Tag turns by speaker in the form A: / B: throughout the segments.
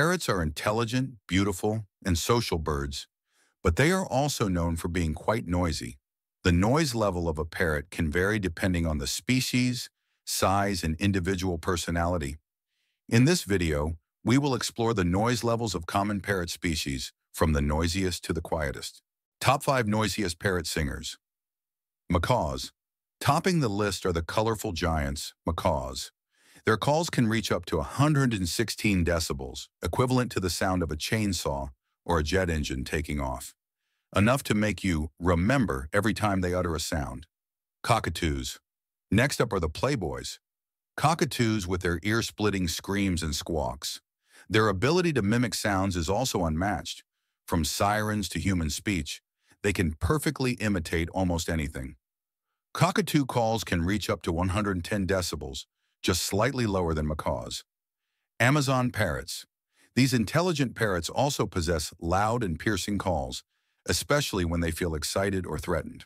A: Parrots are intelligent, beautiful, and social birds, but they are also known for being quite noisy. The noise level of a parrot can vary depending on the species, size, and individual personality. In this video, we will explore the noise levels of common parrot species, from the noisiest to the quietest. Top 5 Noisiest Parrot Singers Macaws. Topping the list are the colorful giants, macaws. Their calls can reach up to 116 decibels, equivalent to the sound of a chainsaw or a jet engine taking off. Enough to make you remember every time they utter a sound. Cockatoos. Next up are the playboys. Cockatoos with their ear-splitting screams and squawks. Their ability to mimic sounds is also unmatched. From sirens to human speech, they can perfectly imitate almost anything. Cockatoo calls can reach up to 110 decibels, just slightly lower than macaws. Amazon parrots. These intelligent parrots also possess loud and piercing calls, especially when they feel excited or threatened.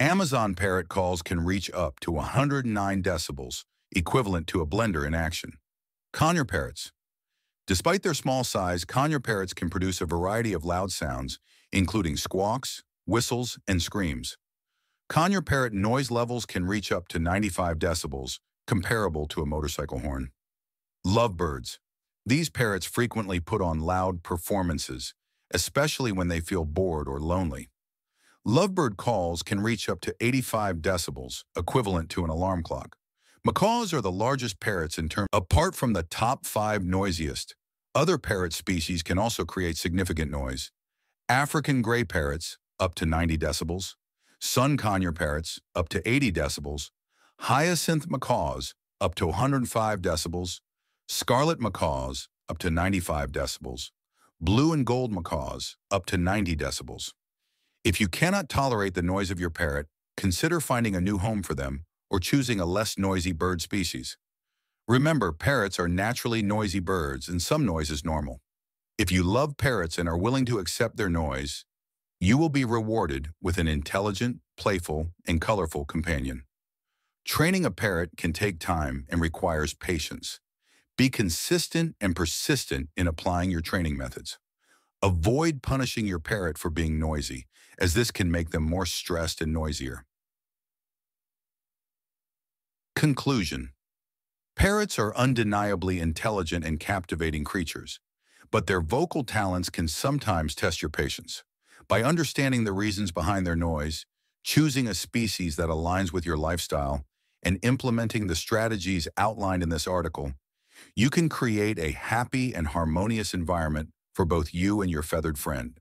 A: Amazon parrot calls can reach up to 109 decibels, equivalent to a blender in action. Conure parrots. Despite their small size, conure parrots can produce a variety of loud sounds, including squawks, whistles, and screams. Conure parrot noise levels can reach up to 95 decibels, comparable to a motorcycle horn. Lovebirds. These parrots frequently put on loud performances, especially when they feel bored or lonely. Lovebird calls can reach up to 85 decibels, equivalent to an alarm clock. Macaws are the largest parrots in terms apart from the top five noisiest. Other parrot species can also create significant noise. African gray parrots, up to 90 decibels. Sun conure parrots, up to 80 decibels. Hyacinth macaws, up to 105 decibels. Scarlet macaws, up to 95 decibels. Blue and gold macaws, up to 90 decibels. If you cannot tolerate the noise of your parrot, consider finding a new home for them or choosing a less noisy bird species. Remember, parrots are naturally noisy birds and some noise is normal. If you love parrots and are willing to accept their noise, you will be rewarded with an intelligent, playful, and colorful companion. Training a parrot can take time and requires patience. Be consistent and persistent in applying your training methods. Avoid punishing your parrot for being noisy, as this can make them more stressed and noisier. Conclusion Parrots are undeniably intelligent and captivating creatures, but their vocal talents can sometimes test your patience. By understanding the reasons behind their noise, choosing a species that aligns with your lifestyle, and implementing the strategies outlined in this article, you can create a happy and harmonious environment for both you and your feathered friend.